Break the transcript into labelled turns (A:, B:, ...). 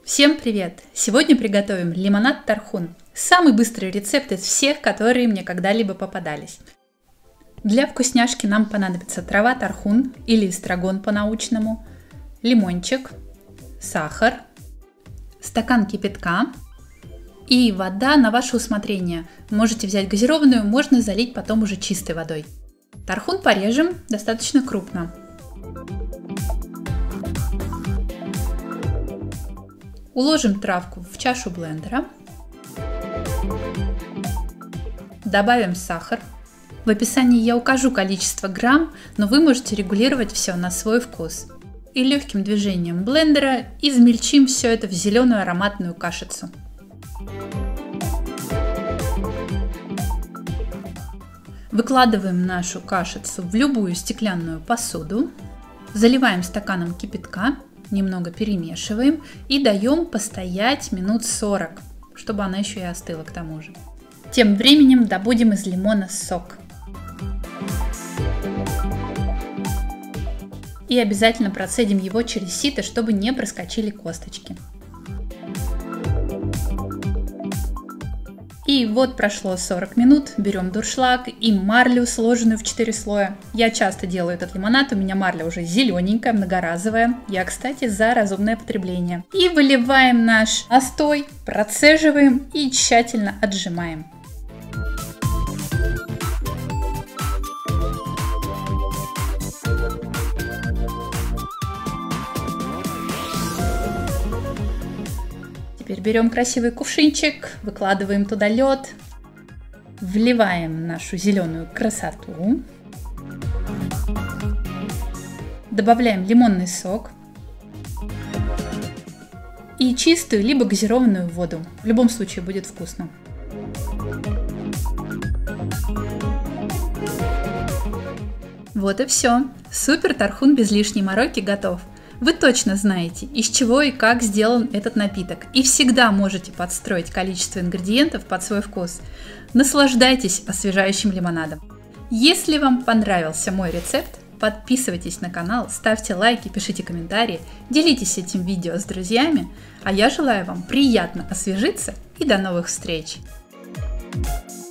A: Всем привет! Сегодня приготовим лимонад тархун. Самый быстрый рецепт из всех, которые мне когда-либо попадались. Для вкусняшки нам понадобится трава тархун или эстрагон по-научному, лимончик, сахар, стакан кипятка и вода на ваше усмотрение. Можете взять газированную, можно залить потом уже чистой водой. Тархун порежем достаточно крупно. Уложим травку в чашу блендера. Добавим сахар. В описании я укажу количество грамм, но вы можете регулировать все на свой вкус. И легким движением блендера измельчим все это в зеленую ароматную кашицу. Выкладываем нашу кашицу в любую стеклянную посуду, заливаем стаканом кипятка немного перемешиваем и даем постоять минут 40, чтобы она еще и остыла к тому же. Тем временем добудем из лимона сок. И обязательно процедим его через сито, чтобы не проскочили косточки. И вот прошло 40 минут, берем дуршлаг и марлю, сложенную в 4 слоя. Я часто делаю этот лимонад, у меня марля уже зелененькая, многоразовая. Я, кстати, за разумное потребление. И выливаем наш настой, процеживаем и тщательно отжимаем. Теперь берем красивый кувшинчик, выкладываем туда лед, вливаем нашу зеленую красоту, добавляем лимонный сок и чистую либо газированную воду. В любом случае будет вкусно. Вот и все. Супер тархун без лишней мороки готов. Вы точно знаете, из чего и как сделан этот напиток, и всегда можете подстроить количество ингредиентов под свой вкус. Наслаждайтесь освежающим лимонадом. Если вам понравился мой рецепт, подписывайтесь на канал, ставьте лайки, пишите комментарии, делитесь этим видео с друзьями, а я желаю вам приятно освежиться и до новых встреч! thank you